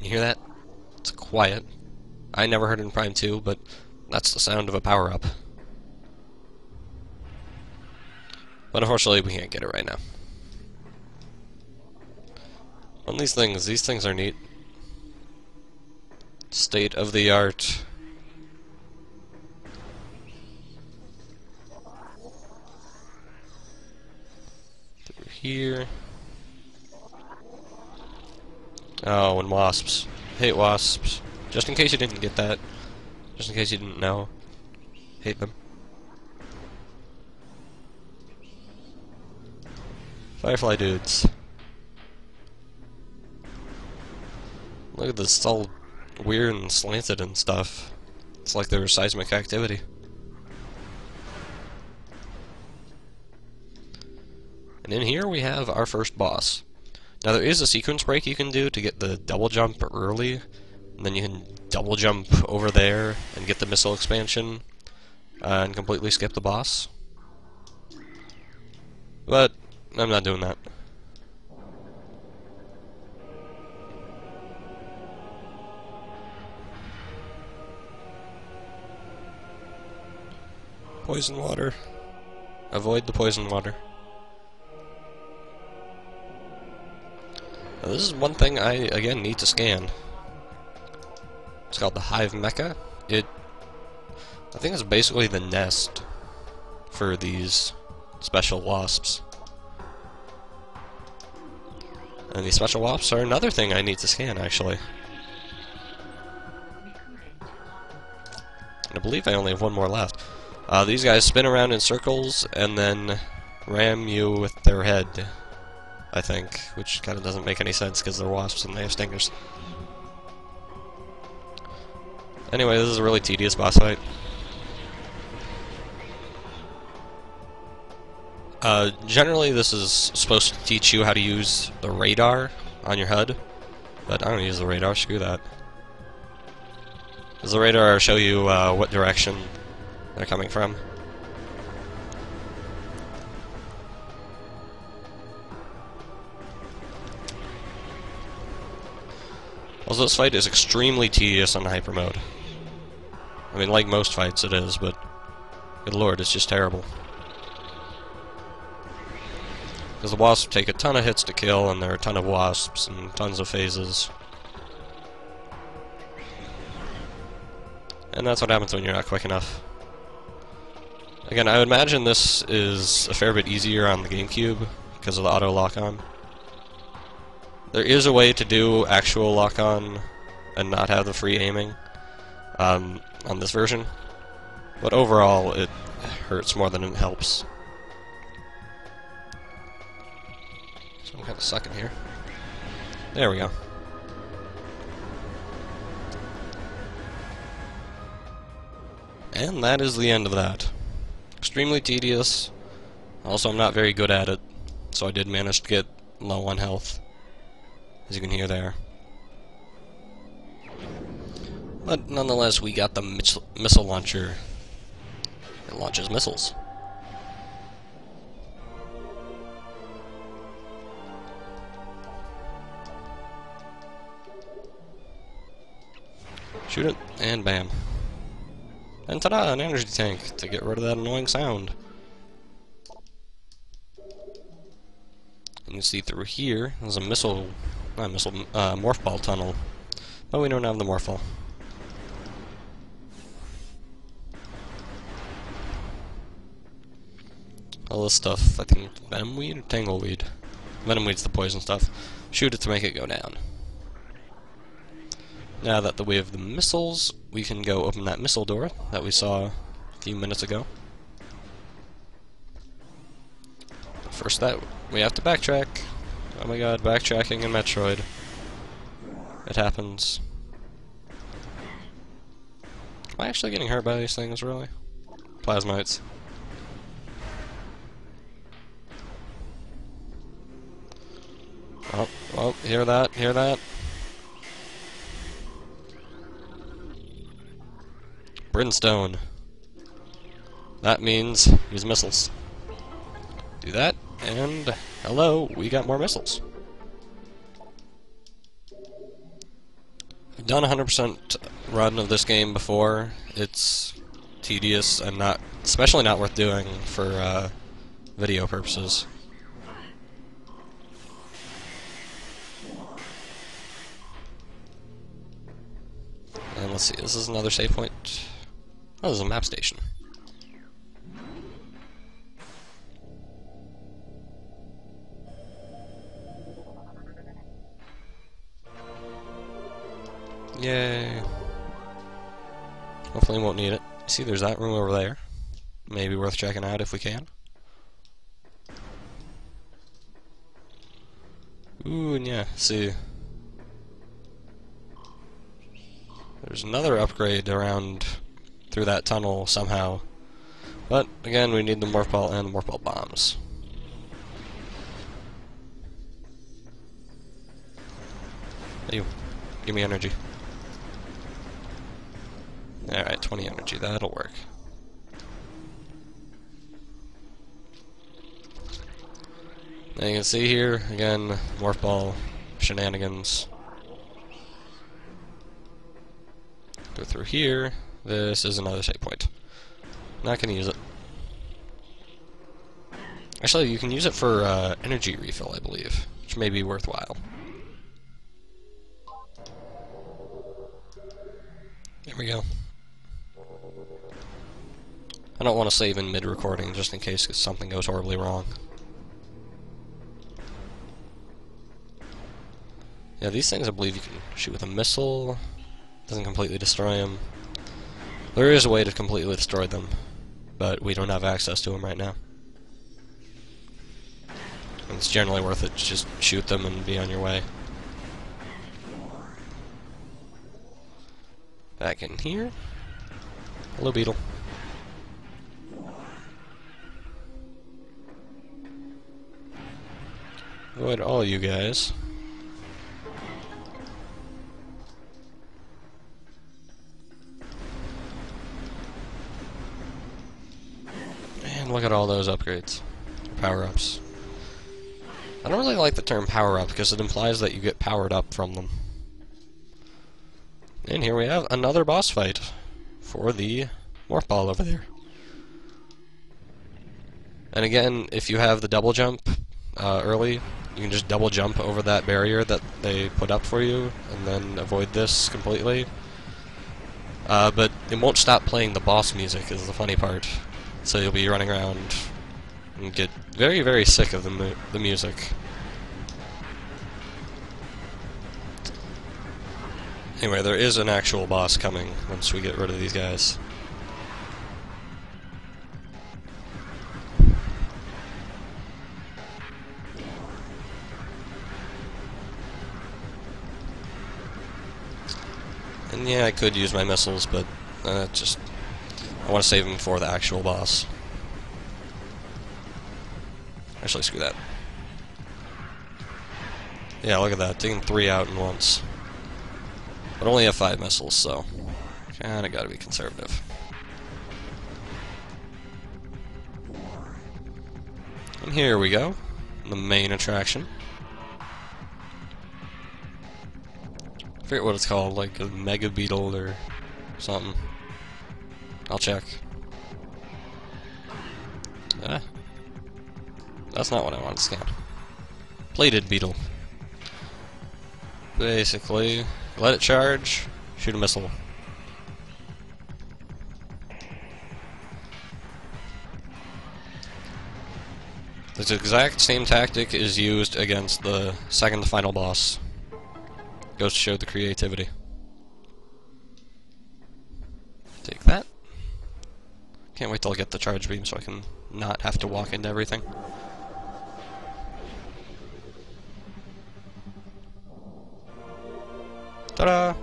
You hear that? It's quiet. I never heard it in Prime 2, but that's the sound of a power-up. But unfortunately, we can't get it right now. On these things, these things are neat. State of the art. Through here. Oh, and wasps. Hate wasps. Just in case you didn't get that. Just in case you didn't know. Hate them. Firefly dudes. Look at this, it's all weird and slanted and stuff. It's like there was seismic activity. And in here we have our first boss. Now there is a sequence break you can do to get the double jump early, and then you can double jump over there and get the missile expansion, uh, and completely skip the boss. But I'm not doing that. Poison water. Avoid the poison water. Now, this is one thing I, again, need to scan. It's called the Hive Mecha. It, I think it's basically the nest for these special wasps. And these special wasps are another thing I need to scan, actually. I believe I only have one more left. Uh, these guys spin around in circles and then ram you with their head, I think, which kind of doesn't make any sense because they're wasps and they have stingers. Anyway, this is a really tedious boss fight. Uh, generally, this is supposed to teach you how to use the radar on your HUD, but I don't use the radar, screw that. Does the radar show you uh, what direction they're coming from? Also, this fight is extremely tedious on hyper mode. I mean, like most fights it is, but good lord, it's just terrible. Because the wasps take a ton of hits to kill, and there are a ton of wasps, and tons of phases. And that's what happens when you're not quick enough. Again, I would imagine this is a fair bit easier on the GameCube, because of the auto lock-on. There is a way to do actual lock-on and not have the free aiming um, on this version, but overall it hurts more than it helps. So I'm kind of sucking here. There we go. And that is the end of that. Extremely tedious. Also, I'm not very good at it, so I did manage to get low on health as you can hear there. But nonetheless, we got the missile launcher. It launches missiles. Shoot it, and bam. And ta-da, an energy tank to get rid of that annoying sound. And you see through here, there's a missile not missile, uh, morph ball tunnel. But we don't have the morph ball. All this stuff, I think venomweed or tangleweed? Venomweed's the poison stuff. Shoot it to make it go down. Now that we have the missiles, we can go open that missile door that we saw a few minutes ago. First that, we have to backtrack. Oh my god, backtracking in Metroid. It happens. Am I actually getting hurt by these things, really? Plazmites. Oh, well, hear that, hear that. Brimstone. That means use missiles. Do that, and hello, we got more missiles. I've done 100% run of this game before. It's tedious and not, especially not worth doing for uh, video purposes. And let's see, this is another save point. Oh, this is a map station. Yay. Hopefully we won't need it. See, there's that room over there. Maybe worth checking out if we can. Ooh, and yeah, see. There's another upgrade around through that tunnel somehow. But, again, we need the morph ball and morph ball bombs. You. Give me energy. Alright, 20 energy, that'll work. Now you can see here, again, morph ball shenanigans. Go through here. This is another save point. Not gonna use it. Actually, you can use it for uh, energy refill, I believe, which may be worthwhile. There we go. I don't want to save in mid-recording just in case something goes horribly wrong. Yeah, these things I believe you can shoot with a missile. Doesn't completely destroy them. There is a way to completely destroy them, but we don't have access to them right now. And it's generally worth it to just shoot them and be on your way. Back in here. Hello, Beetle. Avoid all you guys. And look at all those upgrades. Power-ups. I don't really like the term power-up because it implies that you get powered up from them. And here we have another boss fight for the morph ball over there. And again, if you have the double jump uh, early, you can just double jump over that barrier that they put up for you, and then avoid this completely. Uh, but it won't stop playing the boss music, is the funny part. So you'll be running around and get very, very sick of the, mu the music. Anyway, there is an actual boss coming once we get rid of these guys. Yeah, I could use my missiles, but uh, just I want to save them for the actual boss. Actually, screw that. Yeah, look at that, taking three out in once. But only have five missiles, so kinda gotta be conservative. And here we go, the main attraction. I forget what it's called, like a Mega Beetle or something. I'll check. Ah. That's not what I want to scan. Plated Beetle. Basically, let it charge, shoot a missile. This exact same tactic is used against the second to final boss. Goes to show the creativity. Take that. Can't wait till I get the charge beam so I can not have to walk into everything. Ta-da!